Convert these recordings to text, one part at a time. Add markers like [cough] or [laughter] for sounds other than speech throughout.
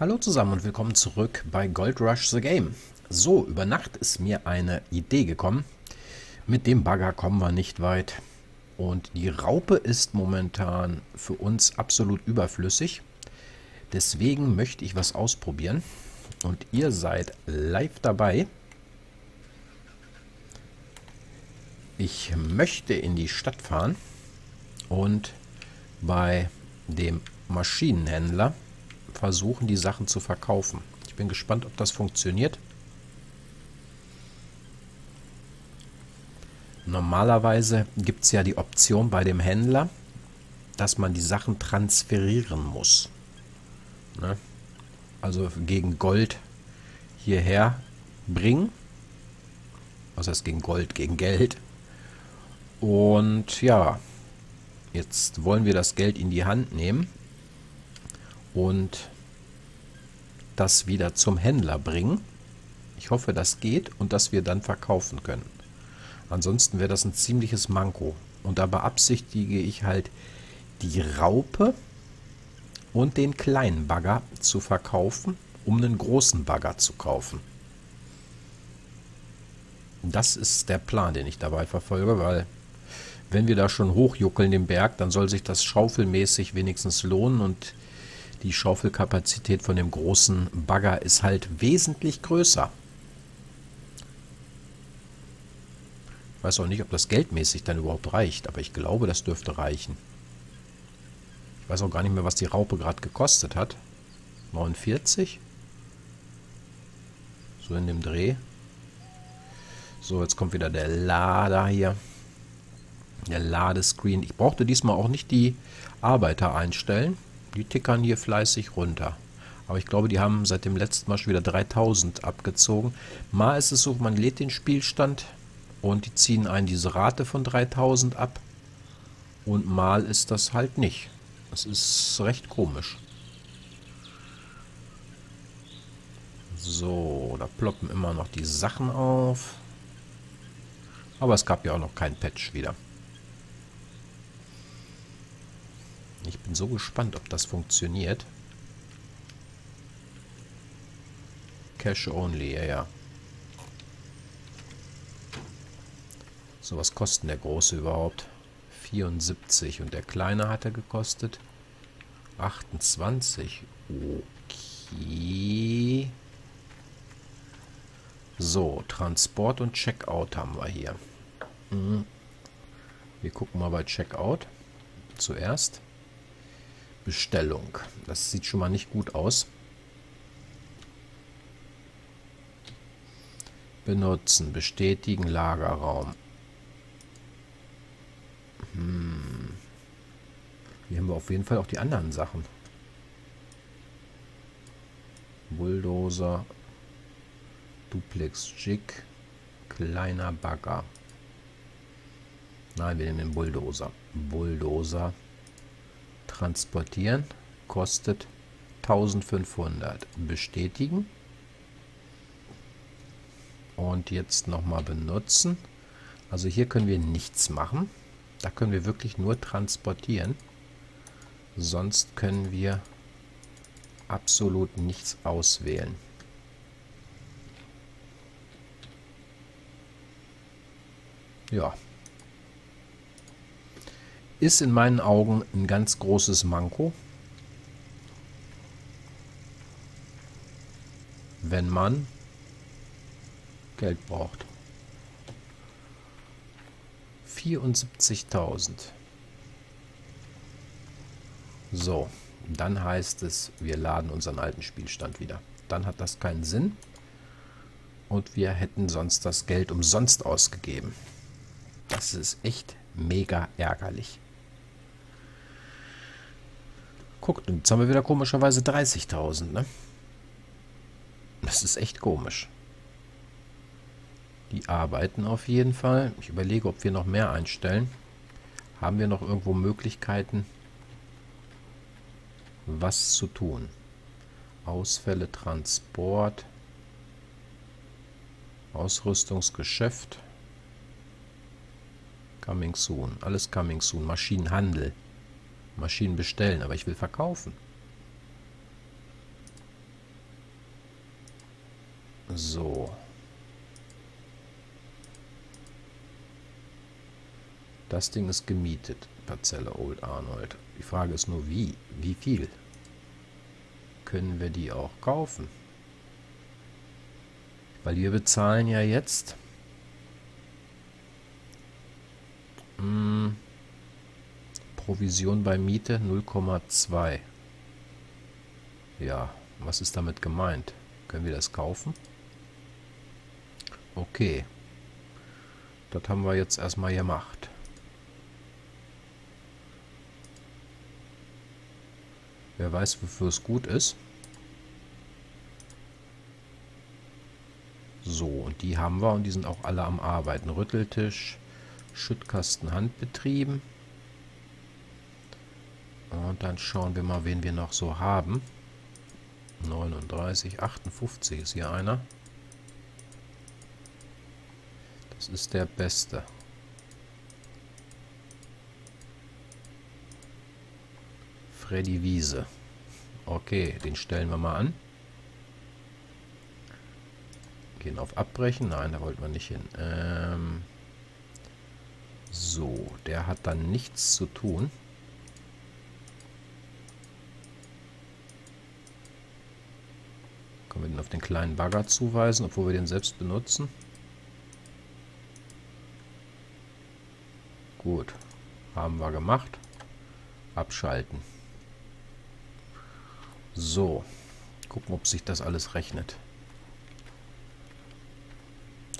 Hallo zusammen und willkommen zurück bei Gold Rush The Game. So, über Nacht ist mir eine Idee gekommen. Mit dem Bagger kommen wir nicht weit. Und die Raupe ist momentan für uns absolut überflüssig. Deswegen möchte ich was ausprobieren. Und ihr seid live dabei. Ich möchte in die Stadt fahren und bei dem Maschinenhändler versuchen, die Sachen zu verkaufen. Ich bin gespannt, ob das funktioniert. Normalerweise gibt es ja die Option bei dem Händler, dass man die Sachen transferieren muss. Ne? Also gegen Gold hierher bringen. Was heißt gegen Gold? Gegen Geld. Und ja, jetzt wollen wir das Geld in die Hand nehmen und das wieder zum Händler bringen. Ich hoffe, das geht und dass wir dann verkaufen können. Ansonsten wäre das ein ziemliches Manko. Und da beabsichtige ich halt die Raupe und den kleinen Bagger zu verkaufen, um einen großen Bagger zu kaufen. Das ist der Plan, den ich dabei verfolge, weil wenn wir da schon hochjuckeln den Berg, dann soll sich das schaufelmäßig wenigstens lohnen und die Schaufelkapazität von dem großen Bagger ist halt wesentlich größer. Ich weiß auch nicht, ob das geldmäßig dann überhaupt reicht, aber ich glaube, das dürfte reichen. Ich weiß auch gar nicht mehr, was die Raupe gerade gekostet hat. 49? So in dem Dreh. So, jetzt kommt wieder der Lader hier. Der Ladescreen. Ich brauchte diesmal auch nicht die Arbeiter einstellen. Die tickern hier fleißig runter. Aber ich glaube, die haben seit dem letzten Mal schon wieder 3000 abgezogen. Mal ist es so, man lädt den Spielstand und die ziehen einen diese Rate von 3000 ab. Und mal ist das halt nicht. Das ist recht komisch. So, da ploppen immer noch die Sachen auf. Aber es gab ja auch noch kein Patch wieder. Ich bin so gespannt, ob das funktioniert. Cash only, ja, ja. So, was kostet der große überhaupt? 74 und der kleine hat er gekostet 28. Okay. So, Transport und Checkout haben wir hier. Mhm. Wir gucken mal bei Checkout zuerst. Bestellung. Das sieht schon mal nicht gut aus. Benutzen, bestätigen Lagerraum. Hm. Hier haben wir auf jeden Fall auch die anderen Sachen. Bulldozer, Duplex Jig, kleiner Bagger. Nein, wir nehmen den Bulldozer. Bulldozer transportieren kostet 1500. Bestätigen. Und jetzt nochmal benutzen. Also hier können wir nichts machen. Da können wir wirklich nur transportieren. Sonst können wir absolut nichts auswählen. Ja, ist in meinen Augen ein ganz großes Manko. Wenn man Geld braucht. 74.000. So, dann heißt es, wir laden unseren alten Spielstand wieder. Dann hat das keinen Sinn. Und wir hätten sonst das Geld umsonst ausgegeben. Das ist echt mega ärgerlich. Guckt, jetzt haben wir wieder komischerweise 30.000, ne? Das ist echt komisch. Die arbeiten auf jeden Fall. Ich überlege, ob wir noch mehr einstellen. Haben wir noch irgendwo Möglichkeiten, was zu tun? Ausfälle, Transport, Ausrüstungsgeschäft, Coming Soon, alles Coming Soon, Maschinenhandel. Maschinen bestellen, aber ich will verkaufen. So. Das Ding ist gemietet, Parzelle Old Arnold. Die Frage ist nur, wie? Wie viel? Können wir die auch kaufen? Weil wir bezahlen ja jetzt mh, hm, Provision bei Miete 0,2. Ja, was ist damit gemeint? Können wir das kaufen? Okay. Das haben wir jetzt erstmal gemacht. Wer weiß, wofür es gut ist. So, und die haben wir und die sind auch alle am Arbeiten. Rütteltisch, Schüttkasten handbetrieben. Und dann schauen wir mal, wen wir noch so haben. 39, 58 ist hier einer. Das ist der beste. Freddy Wiese. Okay, den stellen wir mal an. Gehen auf Abbrechen. Nein, da wollten wir nicht hin. Ähm so, der hat dann nichts zu tun. Können wir den auf den kleinen Bagger zuweisen, obwohl wir den selbst benutzen? Gut, haben wir gemacht. Abschalten. So. Gucken, ob sich das alles rechnet.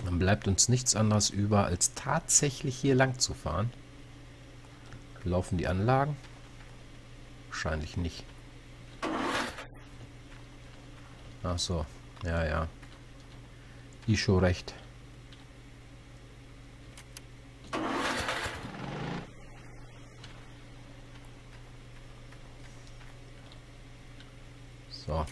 Dann bleibt uns nichts anderes über, als tatsächlich hier lang zu fahren. Laufen die Anlagen? Wahrscheinlich nicht. Ach so. Ja, ja. Ich schon recht. So.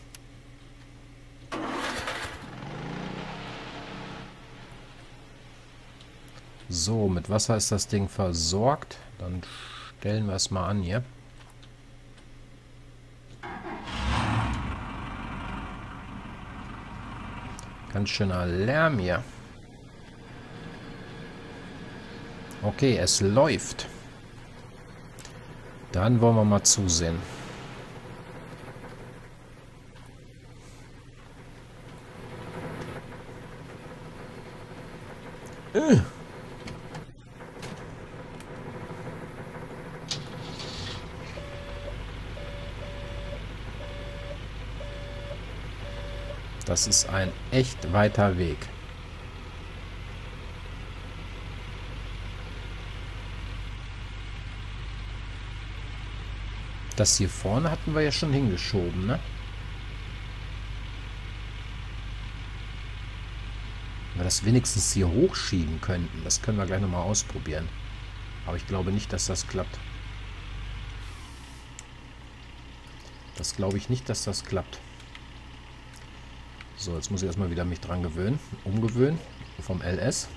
So, mit Wasser ist das Ding versorgt. Dann stellen wir es mal an hier. Ganz schöner Lärm hier. Okay, es läuft. Dann wollen wir mal zusehen. Äh. Das ist ein echt weiter Weg. Das hier vorne hatten wir ja schon hingeschoben, ne? Wenn wir das wenigstens hier hochschieben könnten. Das können wir gleich nochmal ausprobieren. Aber ich glaube nicht, dass das klappt. Das glaube ich nicht, dass das klappt. So, jetzt muss ich erstmal wieder mich dran gewöhnen. Umgewöhnen. Vom LS.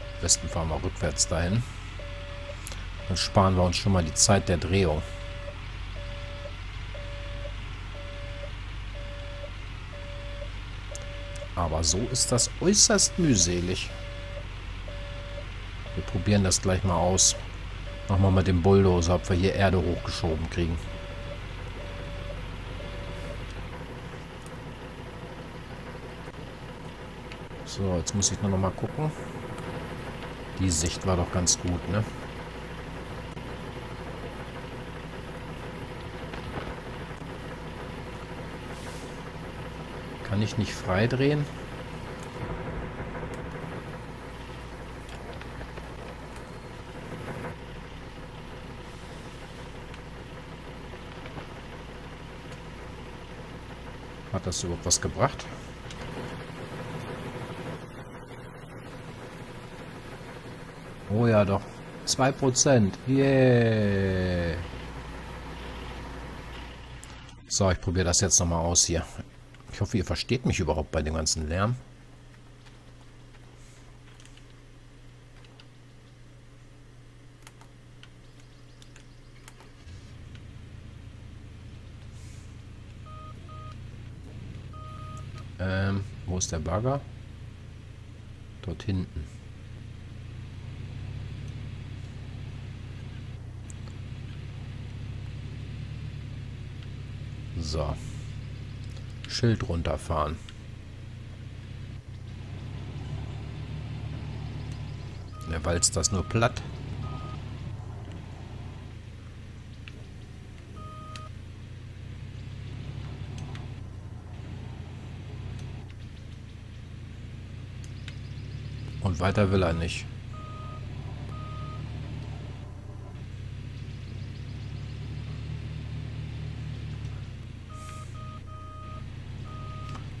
Am besten fahren wir rückwärts dahin. Dann sparen wir uns schon mal die Zeit der Drehung. Aber so ist das äußerst mühselig. Wir probieren das gleich mal aus. Machen wir mal den Bulldozer, ob wir hier Erde hochgeschoben kriegen. So, jetzt muss ich nur noch mal gucken. Die Sicht war doch ganz gut, ne? Kann ich nicht freidrehen? Hat das überhaupt was gebracht? Oh ja, doch. 2%. Yeah. So, ich probiere das jetzt nochmal aus hier. Ich hoffe, ihr versteht mich überhaupt bei dem ganzen Lärm. Ähm, ist der Bagger? Dort hinten. So. Schild runterfahren. Der walzt das nur platt. Und weiter will er nicht.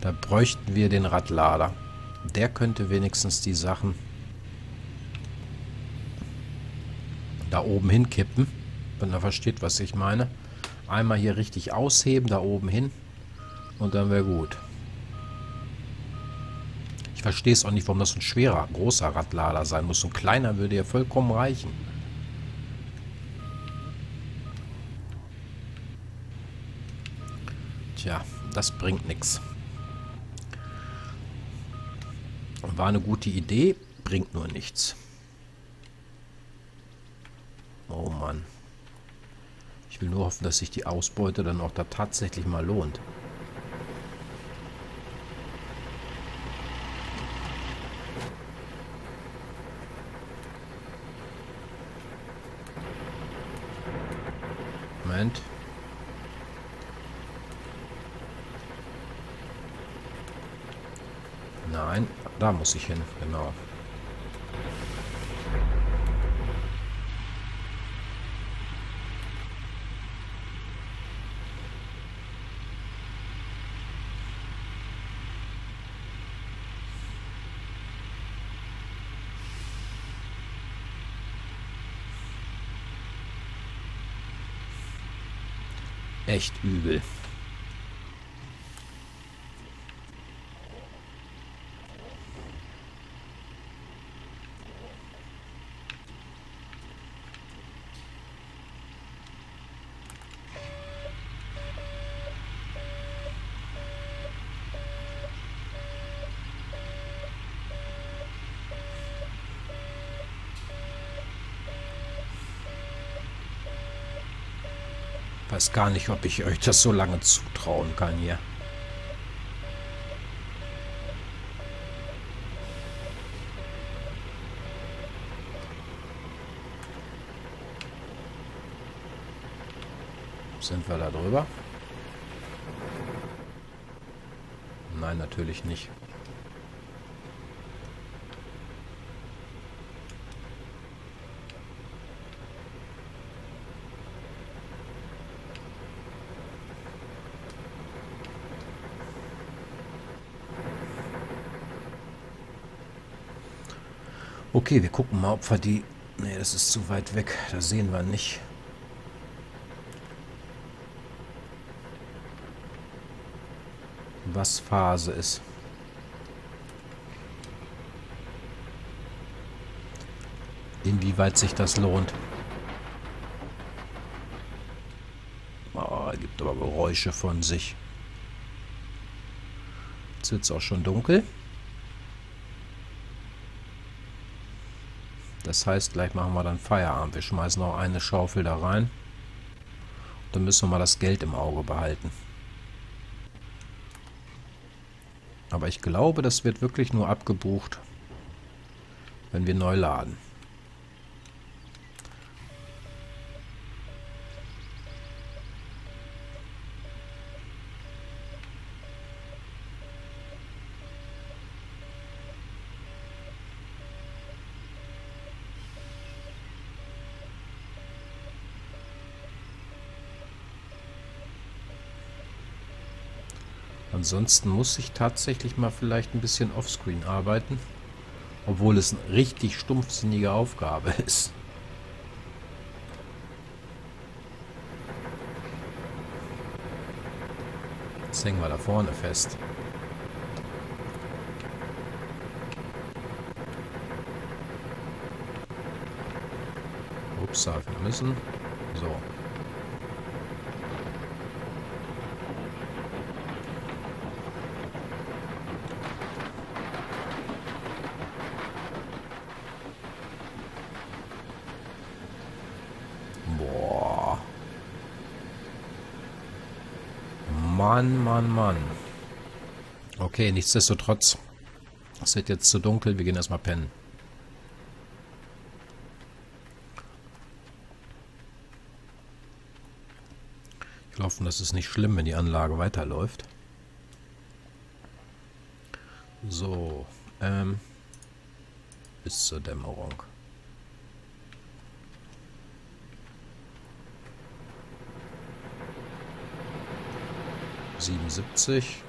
Da bräuchten wir den Radlader. Der könnte wenigstens die Sachen da oben hinkippen. Wenn er versteht, was ich meine. Einmal hier richtig ausheben, da oben hin. Und dann wäre gut. Verstehe es auch nicht, warum das ein schwerer, großer Radlader sein muss. Ein kleiner würde ja vollkommen reichen. Tja, das bringt nichts. War eine gute Idee, bringt nur nichts. Oh Mann. Ich will nur hoffen, dass sich die Ausbeute dann auch da tatsächlich mal lohnt. Moment. Nein, da muss ich hin, genau. Echt übel. Gar nicht, ob ich euch das so lange zutrauen kann hier. Sind wir da drüber? Nein, natürlich nicht. Okay, wir gucken mal, ob wir die... Ne, das ist zu weit weg. Das sehen wir nicht. Was Phase ist. Inwieweit sich das lohnt. Oh, gibt aber Geräusche von sich. Jetzt wird es auch schon dunkel. Das heißt, gleich machen wir dann Feierabend. Wir schmeißen noch eine Schaufel da rein. Dann müssen wir mal das Geld im Auge behalten. Aber ich glaube, das wird wirklich nur abgebucht, wenn wir neu laden. Ansonsten muss ich tatsächlich mal vielleicht ein bisschen offscreen arbeiten. Obwohl es eine richtig stumpfsinnige Aufgabe [laughs] ist. Jetzt hängen wir da vorne fest. Ups, wir müssen. So. Mann, Mann. Okay, nichtsdestotrotz. Es wird jetzt zu dunkel. Wir gehen erstmal pennen. Ich hoffe, das ist nicht schlimm, wenn die Anlage weiterläuft. So, ähm, bis zur Dämmerung. Siebenundsiebzig.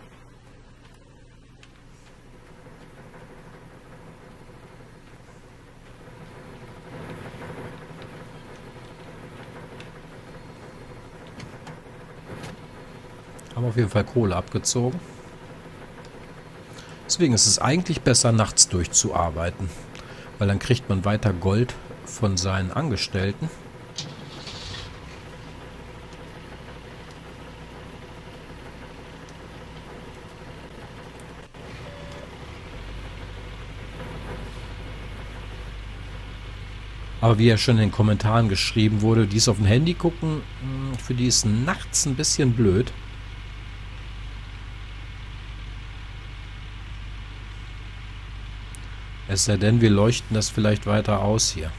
Haben auf jeden Fall Kohle abgezogen. Deswegen ist es eigentlich besser, nachts durchzuarbeiten. Weil dann kriegt man weiter Gold von seinen Angestellten. Aber wie ja schon in den Kommentaren geschrieben wurde, die es auf dem Handy gucken, hm, für die ist nachts ein bisschen blöd. Es sei denn, wir leuchten das vielleicht weiter aus hier.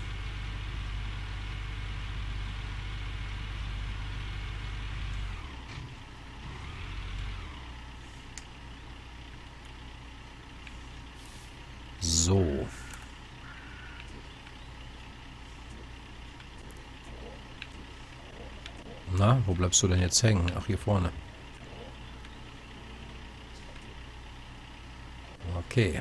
So. Na, wo bleibst du denn jetzt hängen? Ach, hier vorne. Okay.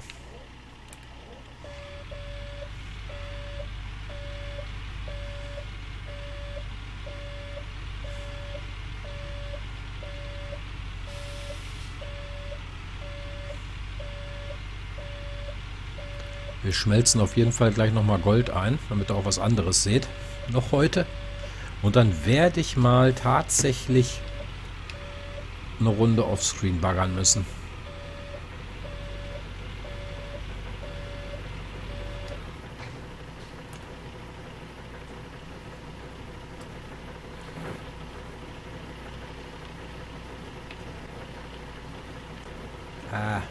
Wir schmelzen auf jeden Fall gleich nochmal Gold ein, damit ihr auch was anderes seht. Noch heute. Und dann werde ich mal tatsächlich eine Runde offscreen baggern müssen. Ah.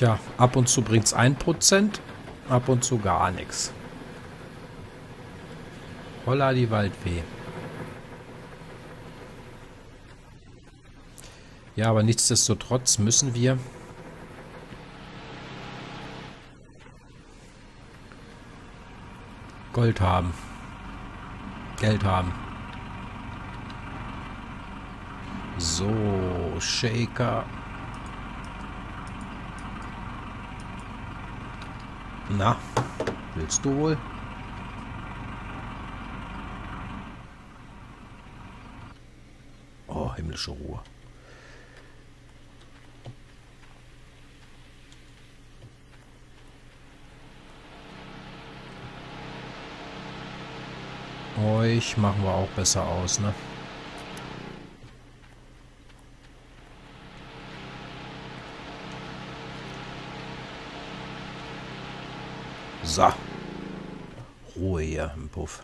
Tja, ab und zu bringt es 1%, ab und zu gar nichts. Holla die Waldweh. Ja, aber nichtsdestotrotz müssen wir Gold haben. Geld haben. So, Shaker. Na, willst du wohl? Oh, himmlische Ruhe. Euch machen wir auch besser aus, ne? So. Ruhe hier im Puff.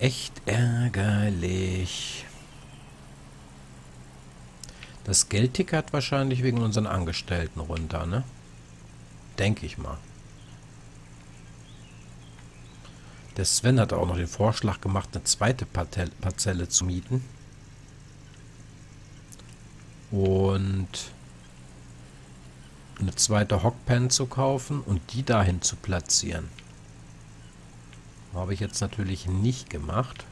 Echt ärgerlich. Das Geld tickert wahrscheinlich wegen unseren Angestellten runter, ne? Denke ich mal. Der Sven hat auch noch den Vorschlag gemacht, eine zweite Parzelle zu mieten. Und eine zweite Hockpen zu kaufen und die dahin zu platzieren. Habe ich jetzt natürlich nicht gemacht.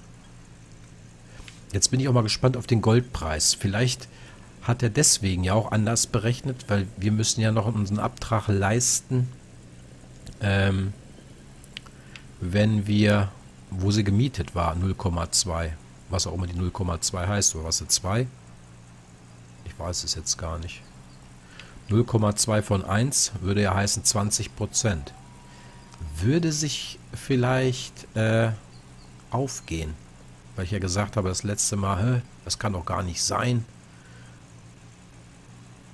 Jetzt bin ich auch mal gespannt auf den Goldpreis. Vielleicht hat er deswegen ja auch anders berechnet, weil wir müssen ja noch unseren Abtrag leisten, ähm, wenn wir, wo sie gemietet war, 0,2. Was auch immer die 0,2 heißt, oder was ist 2? Ich weiß es jetzt gar nicht. 0,2 von 1 würde ja heißen 20 Prozent. Würde sich vielleicht äh, aufgehen. Weil ich ja gesagt habe das letzte Mal, das kann doch gar nicht sein.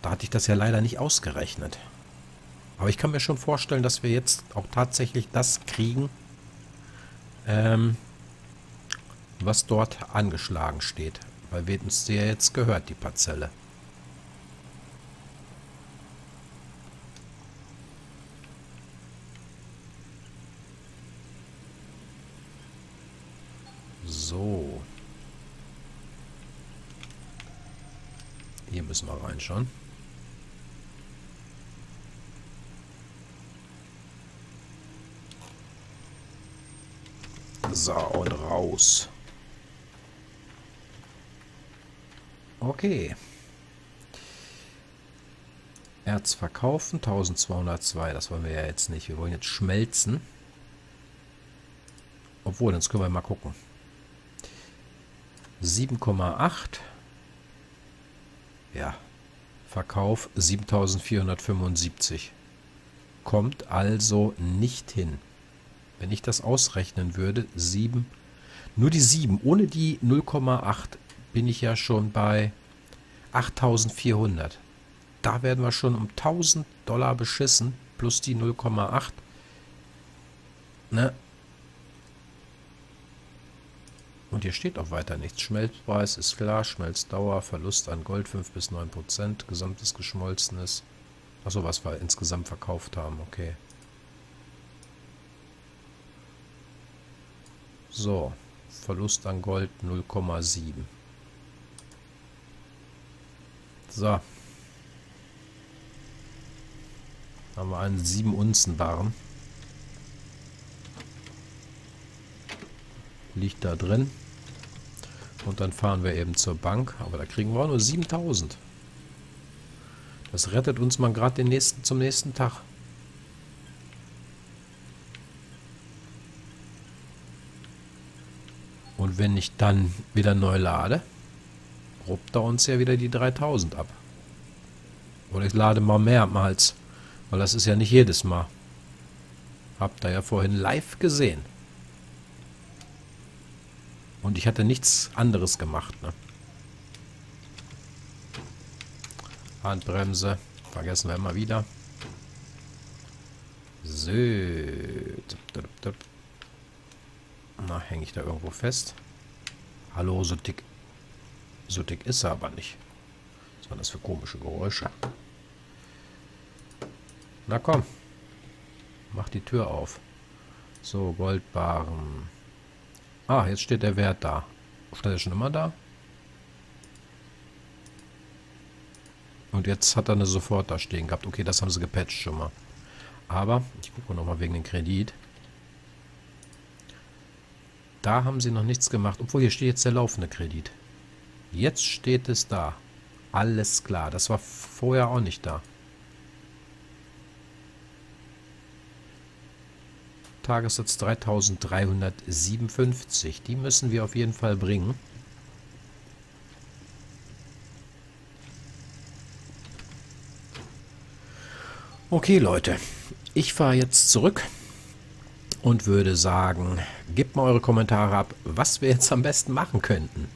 Da hatte ich das ja leider nicht ausgerechnet. Aber ich kann mir schon vorstellen, dass wir jetzt auch tatsächlich das kriegen, ähm, was dort angeschlagen steht. Weil wem es ja jetzt gehört, die Parzelle. So. Hier müssen wir reinschauen. So, und raus. Okay. Erz verkaufen, 1202, das wollen wir ja jetzt nicht. Wir wollen jetzt schmelzen. Obwohl, jetzt können wir mal gucken. 7,8. Ja. Verkauf 7475. Kommt also nicht hin. Wenn ich das ausrechnen würde, 7. Nur die 7, ohne die 0,8 bin ich ja schon bei 8400. Da werden wir schon um 1000 Dollar beschissen, plus die 0,8. Ne? Und hier steht auch weiter nichts. Schmelzpreis ist klar, Schmelzdauer, Verlust an Gold 5 bis 9 Prozent, gesamtes Geschmolzenes. Achso, was wir insgesamt verkauft haben, okay. So, Verlust an Gold 0,7. So. Haben wir einen 7 Unzen Barren. Liegt da drin. Und dann fahren wir eben zur Bank. Aber da kriegen wir auch nur 7000. Das rettet uns mal gerade nächsten zum nächsten Tag. Und wenn ich dann wieder neu lade, ruppt er uns ja wieder die 3000 ab. Oder ich lade mal mehrmals, weil das ist ja nicht jedes Mal. Habt ihr ja vorhin live gesehen. Und ich hatte nichts anderes gemacht. Ne? Handbremse. Vergessen wir immer wieder. So. Hänge ich da irgendwo fest? Hallo, so dick. So dick ist er aber nicht. Was waren das für komische Geräusche? Na komm. Mach die Tür auf. So, Goldbaren. Ah, jetzt steht der Wert da. Stand er schon immer da? Und jetzt hat er eine sofort da stehen gehabt. Okay, das haben sie gepatcht schon mal. Aber, ich gucke nochmal wegen dem Kredit. Da haben sie noch nichts gemacht. Obwohl, hier steht jetzt der laufende Kredit. Jetzt steht es da. Alles klar. Das war vorher auch nicht da. Tagessatz 3357. Die müssen wir auf jeden Fall bringen. Okay, Leute. Ich fahre jetzt zurück und würde sagen, gebt mal eure Kommentare ab, was wir jetzt am besten machen könnten.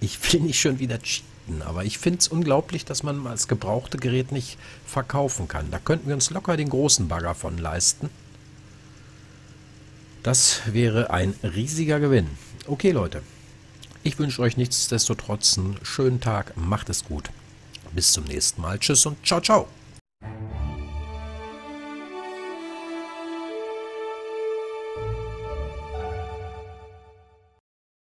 Ich will nicht schon wieder cheaten, aber ich finde es unglaublich, dass man als gebrauchte Gerät nicht verkaufen kann. Da könnten wir uns locker den großen Bagger von leisten. Das wäre ein riesiger Gewinn. Okay, Leute. Ich wünsche euch nichtsdestotrotz einen schönen Tag. Macht es gut. Bis zum nächsten Mal. Tschüss und ciao, ciao.